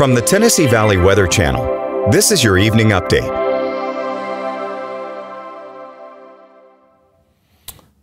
From the Tennessee Valley Weather Channel, this is your evening update.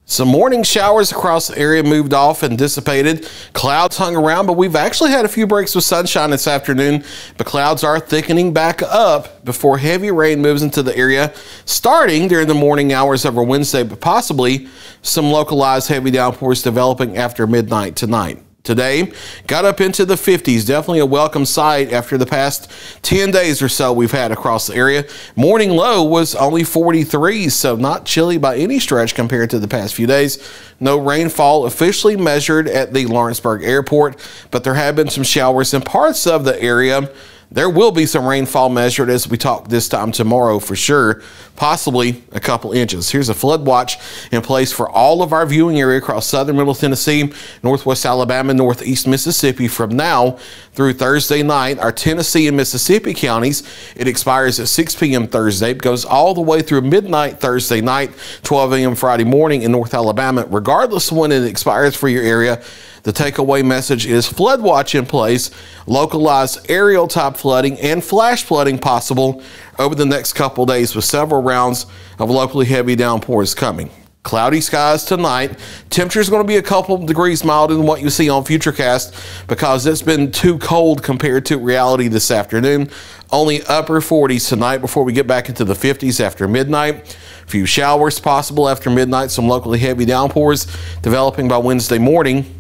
Some morning showers across the area moved off and dissipated. Clouds hung around, but we've actually had a few breaks with sunshine this afternoon. But clouds are thickening back up before heavy rain moves into the area, starting during the morning hours of Wednesday, but possibly some localized heavy downpours developing after midnight tonight today. Got up into the 50s. Definitely a welcome sight after the past 10 days or so we've had across the area. Morning low was only 43, so not chilly by any stretch compared to the past few days. No rainfall officially measured at the Lawrenceburg Airport, but there have been some showers in parts of the area. There will be some rainfall measured as we talk this time tomorrow for sure, possibly a couple inches. Here's a flood watch in place for all of our viewing area across southern Middle Tennessee, northwest Alabama, northeast Mississippi from now through Thursday night. Our Tennessee and Mississippi counties, it expires at 6 p.m. Thursday, it goes all the way through midnight Thursday night, 12 a.m. Friday morning in North Alabama. Regardless when it expires for your area, the takeaway message is flood watch in place, localized areal type flooding and flash flooding possible over the next couple days with several rounds of locally heavy downpours coming. Cloudy skies tonight. Temperature is going to be a couple degrees milder than what you see on Futurecast because it's been too cold compared to reality this afternoon. Only upper 40s tonight before we get back into the 50s after midnight. A few showers possible after midnight, some locally heavy downpours developing by Wednesday morning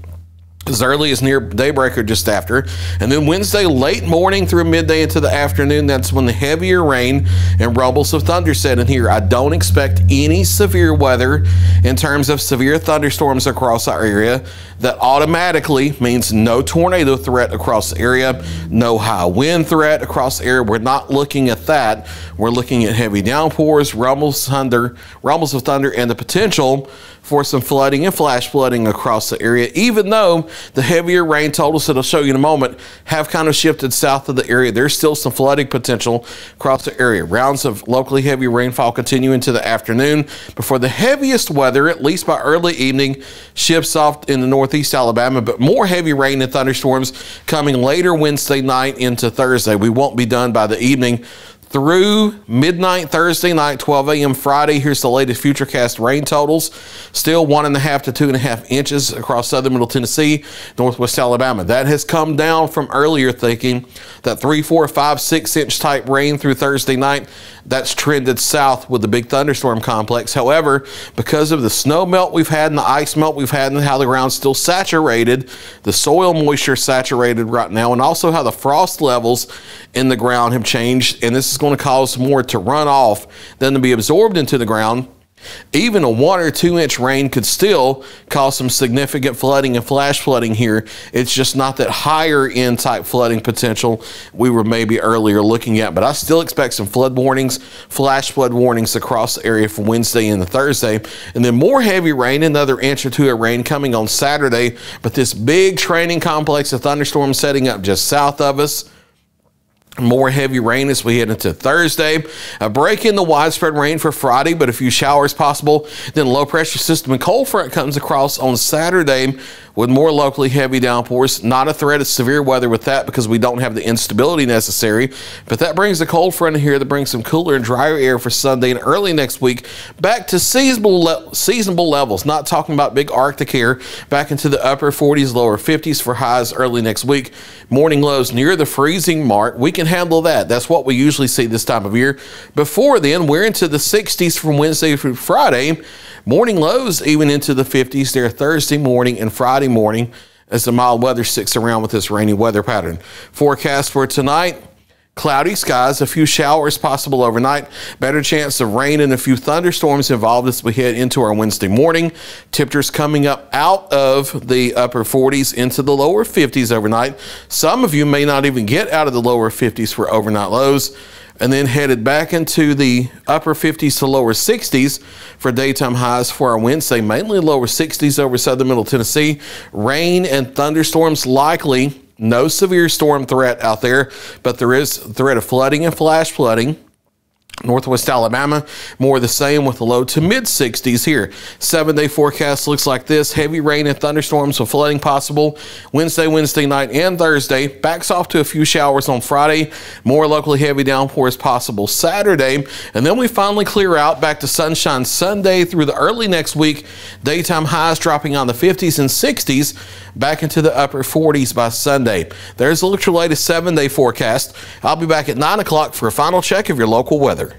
as early as near daybreak or just after. And then Wednesday, late morning through midday into the afternoon, that's when the heavier rain and rumbles of thunder set in here. I don't expect any severe weather in terms of severe thunderstorms across our area. That automatically means no tornado threat across the area, no high wind threat across the area. We're not looking at that. We're looking at heavy downpours, rumbles, thunder, rumbles of thunder, and the potential for some flooding and flash flooding across the area, even though the heavier rain totals that I'll show you in a moment have kind of shifted south of the area. There's still some flooding potential across the area. Rounds of locally heavy rainfall continue into the afternoon before the heaviest weather, at least by early evening, shifts off in the northeast Alabama, but more heavy rain and thunderstorms coming later Wednesday night into Thursday. We won't be done by the evening through midnight Thursday night, 12 a.m. Friday. Here's the latest Futurecast rain totals. Still one and a half to two and a half inches across southern Middle Tennessee, northwest Alabama. That has come down from earlier thinking that three, four, five, six inch type rain through Thursday night. That's trended south with the big thunderstorm complex. However, because of the snow melt we've had and the ice melt we've had and how the ground's still saturated, the soil moisture saturated right now, and also how the frost levels in the ground have changed. And this is going to cause more to run off than to be absorbed into the ground. Even a one or two inch rain could still cause some significant flooding and flash flooding here. It's just not that higher end type flooding potential we were maybe earlier looking at, but I still expect some flood warnings, flash flood warnings across the area for Wednesday and Thursday. And then more heavy rain, another inch or two of rain coming on Saturday. But this big training complex of thunderstorms setting up just south of us more heavy rain as we head into Thursday. A break in the widespread rain for Friday, but a few showers possible. Then low pressure system and cold front comes across on Saturday with more locally heavy downpours. Not a threat of severe weather with that because we don't have the instability necessary. But that brings the cold front here that brings some cooler and drier air for Sunday and early next week back to seasonable, le seasonable levels. Not talking about big Arctic air, back into the upper 40s, lower 50s for highs early next week. Morning lows near the freezing mark. We can handle that. That's what we usually see this time of year. Before then, we're into the 60s from Wednesday through Friday. Morning lows even into the 50s there Thursday morning and Friday morning as the mild weather sticks around with this rainy weather pattern. Forecast for tonight. Cloudy skies, a few showers possible overnight, better chance of rain and a few thunderstorms involved as we head into our Wednesday morning. Temperatures coming up out of the upper 40s into the lower 50s overnight. Some of you may not even get out of the lower 50s for overnight lows and then headed back into the upper 50s to lower 60s for daytime highs for our Wednesday, mainly lower 60s over southern middle Tennessee. Rain and thunderstorms likely. No severe storm threat out there, but there is threat of flooding and flash flooding Northwest Alabama, more the same with the low to mid 60s here. Seven day forecast looks like this heavy rain and thunderstorms with flooding possible Wednesday, Wednesday night, and Thursday. Backs off to a few showers on Friday. More locally heavy downpours possible Saturday. And then we finally clear out back to sunshine Sunday through the early next week. Daytime highs dropping on the 50s and 60s, back into the upper 40s by Sunday. There's the latest seven day forecast. I'll be back at 9 o'clock for a final check of your local weather.